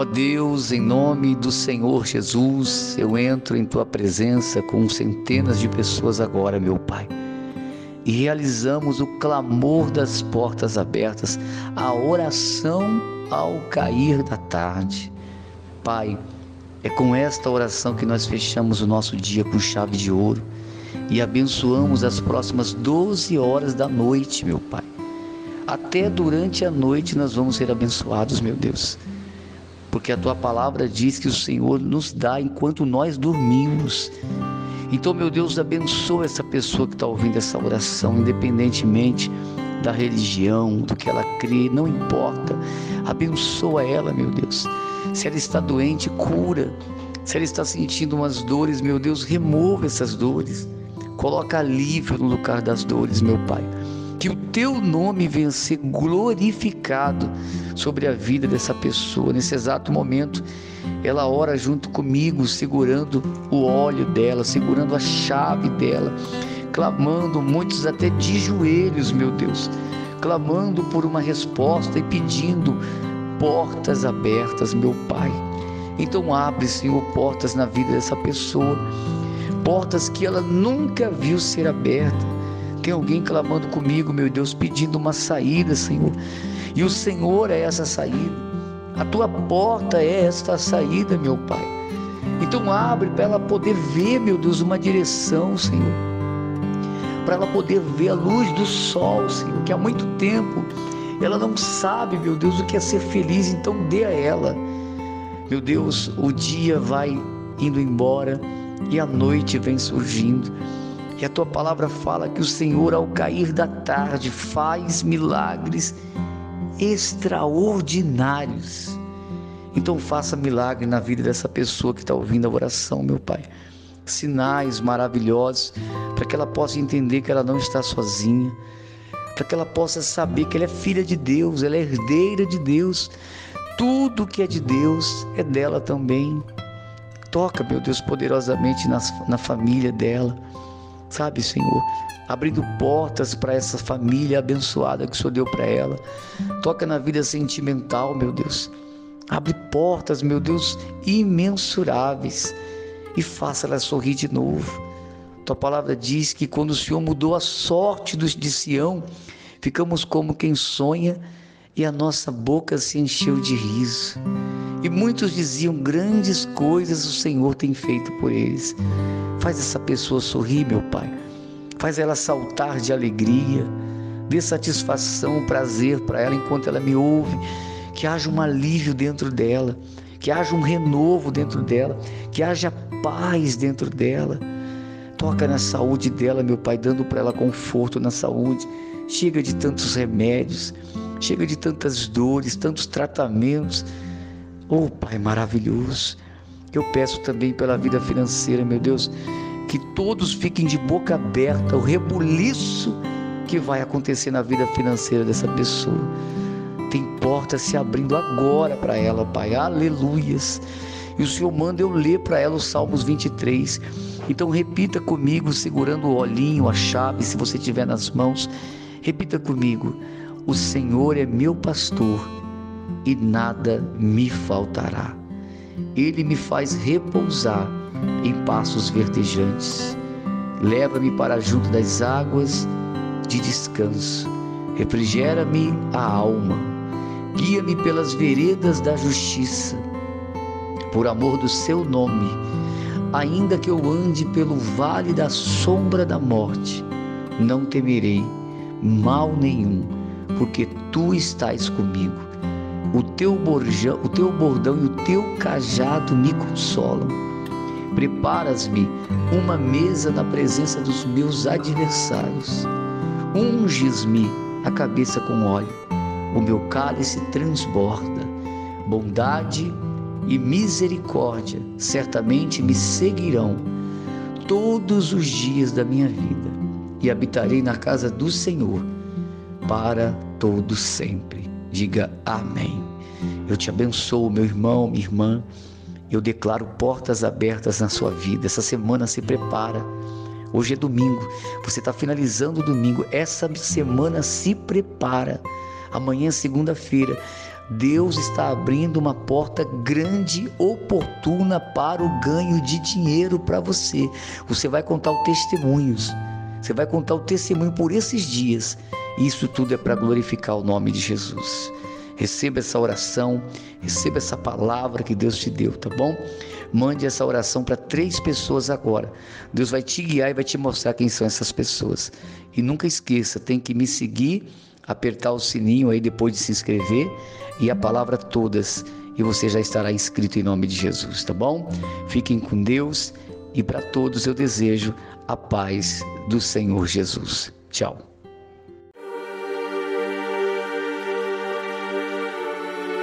Ó Deus, em nome do Senhor Jesus, eu entro em tua presença com centenas de pessoas agora, meu Pai. E realizamos o clamor das portas abertas, a oração ao cair da tarde. Pai, é com esta oração que nós fechamos o nosso dia com chave de ouro e abençoamos as próximas 12 horas da noite, meu Pai. Até durante a noite nós vamos ser abençoados, meu Deus porque a tua palavra diz que o Senhor nos dá enquanto nós dormimos. Então, meu Deus, abençoa essa pessoa que está ouvindo essa oração, independentemente da religião, do que ela crê, não importa. Abençoa ela, meu Deus. Se ela está doente, cura. Se ela está sentindo umas dores, meu Deus, remova essas dores. Coloca alívio no lugar das dores, meu Pai que o teu nome venha ser glorificado sobre a vida dessa pessoa. Nesse exato momento, ela ora junto comigo, segurando o óleo dela, segurando a chave dela, clamando, muitos até de joelhos, meu Deus, clamando por uma resposta e pedindo portas abertas, meu Pai. Então abre, Senhor, portas na vida dessa pessoa, portas que ela nunca viu ser abertas tem alguém clamando comigo, meu Deus, pedindo uma saída, Senhor. E o Senhor é essa saída. A tua porta é esta saída, meu Pai. Então abre para ela poder ver, meu Deus, uma direção, Senhor. Para ela poder ver a luz do sol, Senhor, que há muito tempo ela não sabe, meu Deus, o que é ser feliz, então dê a ela. Meu Deus, o dia vai indo embora e a noite vem surgindo. E a tua palavra fala que o Senhor, ao cair da tarde, faz milagres extraordinários. Então faça milagre na vida dessa pessoa que está ouvindo a oração, meu Pai. Sinais maravilhosos para que ela possa entender que ela não está sozinha, para que ela possa saber que ela é filha de Deus, ela é herdeira de Deus. Tudo que é de Deus é dela também. Toca, meu Deus, poderosamente na, na família dela sabe, Senhor, abrindo portas para essa família abençoada que o Senhor deu para ela. Toca na vida sentimental, meu Deus. Abre portas, meu Deus, imensuráveis e faça ela sorrir de novo. Tua palavra diz que quando o Senhor mudou a sorte dos de Sião, ficamos como quem sonha e a nossa boca se encheu de riso. E muitos diziam: grandes coisas o Senhor tem feito por eles. Faz essa pessoa sorrir, meu Pai. Faz ela saltar de alegria. Dê satisfação, prazer para ela enquanto ela me ouve. Que haja um alívio dentro dela. Que haja um renovo dentro dela. Que haja paz dentro dela. Toca na saúde dela, meu Pai, dando para ela conforto na saúde. Chega de tantos remédios, chega de tantas dores, tantos tratamentos Oh, Pai maravilhoso, eu peço também pela vida financeira, meu Deus, que todos fiquem de boca aberta o rebuliço que vai acontecer na vida financeira dessa pessoa. Tem portas se abrindo agora para ela, Pai. Aleluias. E o Senhor manda eu ler para ela os Salmos 23. Então repita comigo, segurando o olhinho, a chave, se você tiver nas mãos. Repita comigo: O Senhor é meu pastor e nada me faltará. Ele me faz repousar em passos verdejantes. Leva-me para junto das águas de descanso. Refrigera-me a alma. Guia-me pelas veredas da justiça. Por amor do seu nome, ainda que eu ande pelo vale da sombra da morte, não temerei mal nenhum, porque tu estás comigo o teu, borjão, o teu bordão e o teu cajado me consolam. Preparas-me uma mesa na presença dos meus adversários. Unges-me a cabeça com óleo. O meu cálice transborda. Bondade e misericórdia certamente me seguirão todos os dias da minha vida e habitarei na casa do Senhor para todo sempre. Diga amém. Eu te abençoo, meu irmão, minha irmã. Eu declaro portas abertas na sua vida. Essa semana se prepara. Hoje é domingo. Você está finalizando o domingo. Essa semana se prepara. Amanhã, segunda-feira, Deus está abrindo uma porta grande, oportuna para o ganho de dinheiro para você. Você vai contar os testemunhos. Você vai contar o testemunho por esses dias. Isso tudo é para glorificar o nome de Jesus. Receba essa oração, receba essa palavra que Deus te deu, tá bom? Mande essa oração para três pessoas agora. Deus vai te guiar e vai te mostrar quem são essas pessoas. E nunca esqueça, tem que me seguir apertar o sininho aí depois de se inscrever e a palavra todas e você já estará inscrito em nome de Jesus, tá bom? Fiquem com Deus e para todos eu desejo a paz do Senhor Jesus. Tchau.